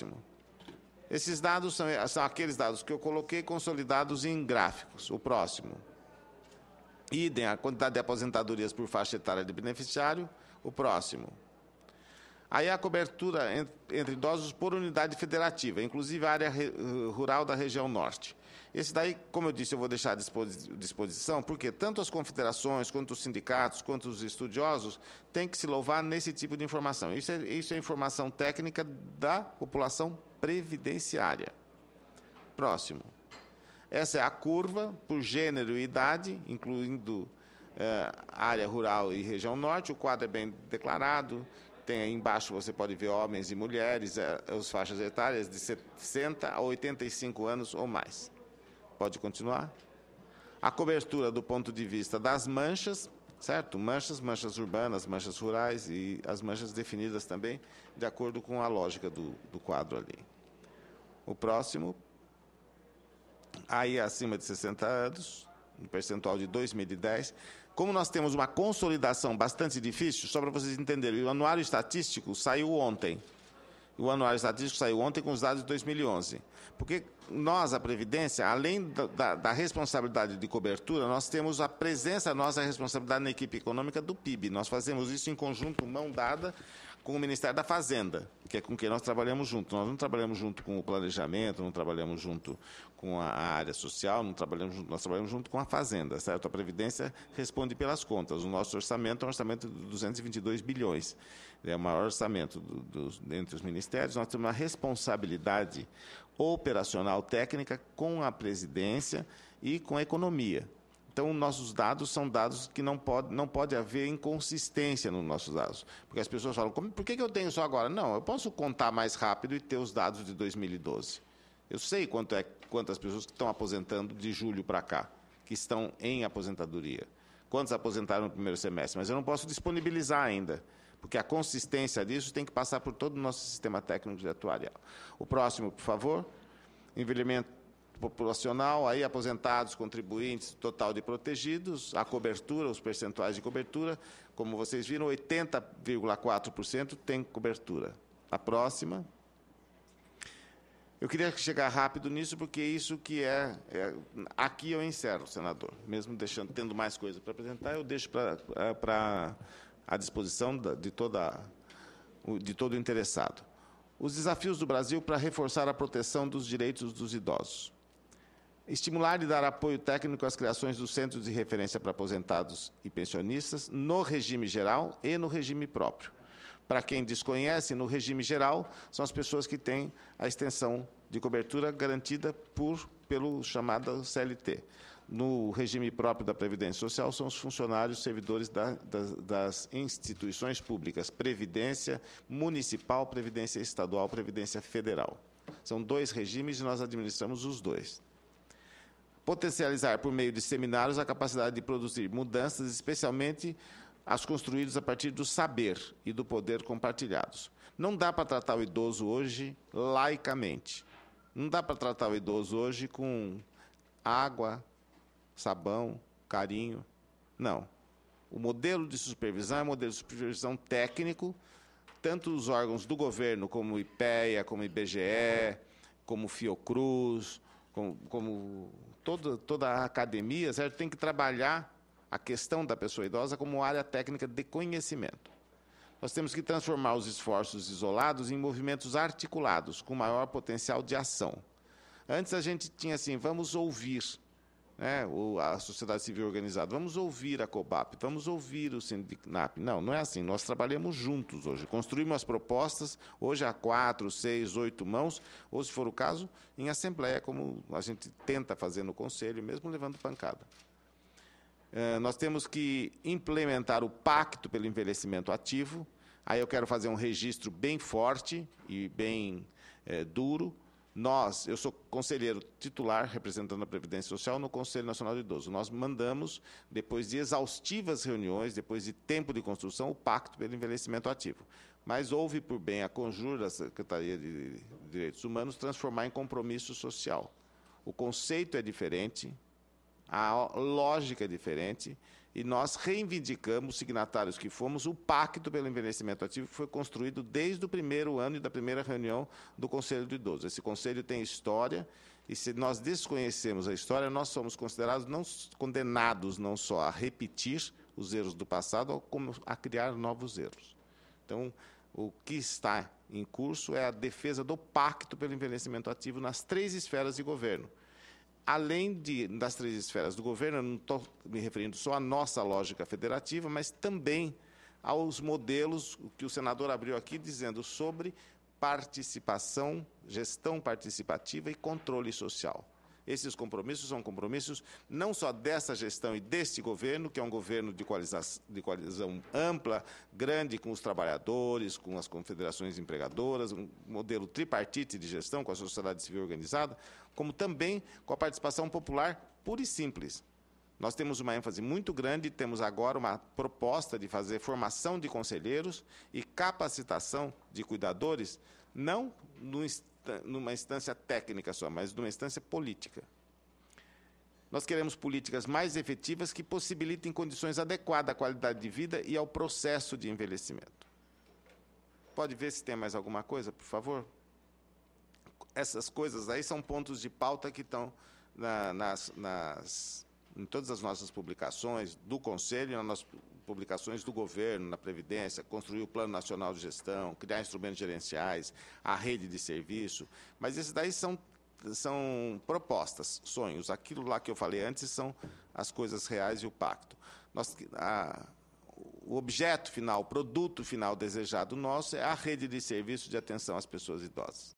próximo. Esses dados são, são aqueles dados que eu coloquei consolidados em gráficos. O próximo. Idem a quantidade de aposentadorias por faixa etária de beneficiário. O próximo. Aí a cobertura entre idosos por unidade federativa, inclusive a área rural da região norte. Esse daí, como eu disse, eu vou deixar à disposição, porque tanto as confederações, quanto os sindicatos, quanto os estudiosos têm que se louvar nesse tipo de informação. Isso é, isso é informação técnica da população previdenciária. Próximo. Essa é a curva por gênero e idade, incluindo é, área rural e região norte. O quadro é bem declarado, tem aí embaixo, você pode ver homens e mulheres, é, as faixas etárias de 60 a 85 anos ou mais. Pode continuar? A cobertura do ponto de vista das manchas, certo? Manchas, manchas urbanas, manchas rurais e as manchas definidas também de acordo com a lógica do, do quadro ali. O próximo, aí acima de 60 anos, um percentual de 2010, como nós temos uma consolidação bastante difícil, só para vocês entenderem, o anuário estatístico saiu ontem. O anuário estatístico saiu ontem com os dados de 2011. Porque nós, a Previdência, além da, da, responsabilidade de cobertura, nós temos a presença, a nossa responsabilidade na equipe econômica do PIB. Nós fazemos isso em conjunto, mão dada, com o Ministério da Fazenda, que é com quem nós trabalhamos junto. Nós não trabalhamos junto com o planejamento, não trabalhamos junto com a área social, não trabalhamos junto, nós trabalhamos junto com a Fazenda, certo? A Previdência responde pelas contas. O nosso orçamento é um orçamento de 222 bilhões. É o maior orçamento do, do, entre os ministérios. Nós temos uma responsabilidade operacional técnica com a presidência e com a economia. Então, nossos dados são dados que não pode, não pode haver inconsistência nos nossos dados. Porque as pessoas falam, por que eu tenho só agora? Não, eu posso contar mais rápido e ter os dados de 2012. Eu sei quanto é, quantas pessoas que estão aposentando de julho para cá, que estão em aposentadoria. Quantos aposentaram no primeiro semestre? Mas eu não posso disponibilizar ainda, porque a consistência disso tem que passar por todo o nosso sistema técnico de atuarial. O próximo, por favor. Envelhecimento populacional, aí aposentados, contribuintes, total de protegidos, a cobertura, os percentuais de cobertura, como vocês viram, 80,4% tem cobertura. A próxima. Eu queria chegar rápido nisso, porque isso que é, é aqui eu encerro, senador. Mesmo deixando, tendo mais coisa para apresentar, eu deixo para a disposição de toda de todo interessado. Os desafios do Brasil para reforçar a proteção dos direitos dos idosos estimular e dar apoio técnico às criações dos centros de referência para aposentados e pensionistas no regime geral e no regime próprio. Para quem desconhece, no regime geral, são as pessoas que têm a extensão de cobertura garantida por, pelo chamado CLT. No regime próprio da Previdência Social, são os funcionários servidores da, das, das instituições públicas, Previdência Municipal, Previdência Estadual, Previdência Federal. São dois regimes e nós administramos os dois potencializar por meio de seminários a capacidade de produzir mudanças, especialmente as construídas a partir do saber e do poder compartilhados. Não dá para tratar o idoso hoje laicamente. Não dá para tratar o idoso hoje com água, sabão, carinho. Não. O modelo de supervisão é um modelo de supervisão técnico, tanto os órgãos do governo, como IPEA, como IBGE, como Fiocruz, como, como toda, toda a academia certo? tem que trabalhar a questão da pessoa idosa como área técnica de conhecimento. Nós temos que transformar os esforços isolados em movimentos articulados, com maior potencial de ação. Antes a gente tinha assim, vamos ouvir, né, a sociedade civil organizada. Vamos ouvir a COBAP, vamos ouvir o Sindicnap. Não, não é assim. Nós trabalhamos juntos hoje. Construímos as propostas, hoje há quatro, seis, oito mãos, ou, se for o caso, em assembleia, como a gente tenta fazer no Conselho, mesmo levando pancada. É, nós temos que implementar o Pacto pelo Envelhecimento Ativo. Aí eu quero fazer um registro bem forte e bem é, duro, nós, eu sou conselheiro titular, representando a Previdência Social no Conselho Nacional de Idoso. Nós mandamos, depois de exaustivas reuniões, depois de tempo de construção, o Pacto pelo Envelhecimento Ativo. Mas houve por bem a conjura da Secretaria de Direitos Humanos transformar em compromisso social. O conceito é diferente, A lógica é diferente e nós reivindicamos, signatários que fomos, o pacto pelo envelhecimento ativo que foi construído desde o primeiro ano e da primeira reunião do Conselho do Idoso. Esse conselho tem história e se nós desconhecemos a história, nós somos considerados não condenados não só a repetir os erros do passado, como a criar novos erros. Então, o que está em curso é a defesa do pacto pelo envelhecimento ativo nas três esferas de governo além de, das três esferas do governo, eu não estou me referindo só à nossa lógica federativa, mas também aos modelos que o senador abriu aqui, dizendo sobre participação, gestão participativa e controle social. Esses compromissos são compromissos não só dessa gestão e deste governo, que é um governo de coalizão, de coalizão ampla, grande com os trabalhadores, com as confederações empregadoras, um modelo tripartite de gestão com a sociedade civil organizada, como também com a participação popular pura e simples. Nós temos uma ênfase muito grande, temos agora uma proposta de fazer formação de conselheiros e capacitação de cuidadores, não numa instância técnica só, mas numa instância política. Nós queremos políticas mais efetivas que possibilitem condições adequadas à qualidade de vida e ao processo de envelhecimento. Pode ver se tem mais alguma coisa, por favor? essas coisas aí são pontos de pauta que estão na, nas, nas, em todas as nossas publicações do Conselho, nas publicações do governo, na Previdência, construir o Plano Nacional de Gestão, criar instrumentos gerenciais, a rede de serviço. Mas esses daí são, são propostas, sonhos. Aquilo lá que eu falei antes são as coisas reais e o pacto. Nós, a, o objeto final, o produto final desejado nosso é a rede de serviço de atenção às pessoas idosas.